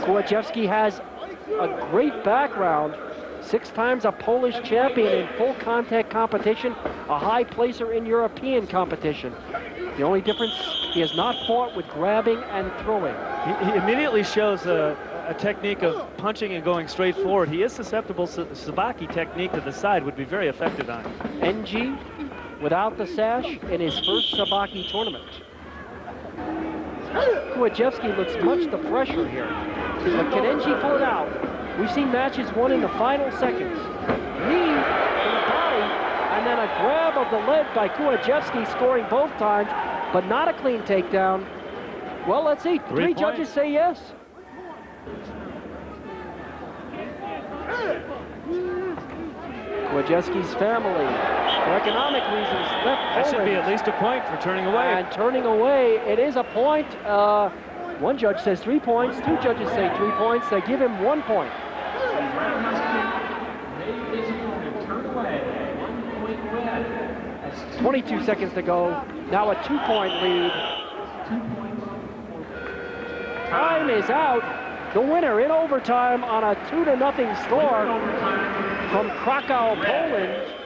Kucharzewski has a great background. Six times a Polish champion in full contact competition, a high placer in European competition. The only difference, he has not fought with grabbing and throwing. He, he immediately shows a, a, technique of punching and going straight forward. He is susceptible. To the Sabaki technique to the side would be very effective on him. NG without the sash in his first Sabaki tournament. Kucharzewski looks much the pressure here. But can NG pull it out? We've seen matches won in the final seconds. Knee in the body, and then a grab of the leg by Kucharzewski scoring both times, but not a clean takedown. Well, let's see. Three, Three judges say yes. Kucharzewski's family, for economic reasons, left That should be at least a point for turning away. And turning away, it is a point. Uh, one judge says three points, two judges say three points. They give him one point. 22 seconds to go. Now a two-point lead. Time is out. The winner in overtime on a two to nothing score from Krakow, Poland.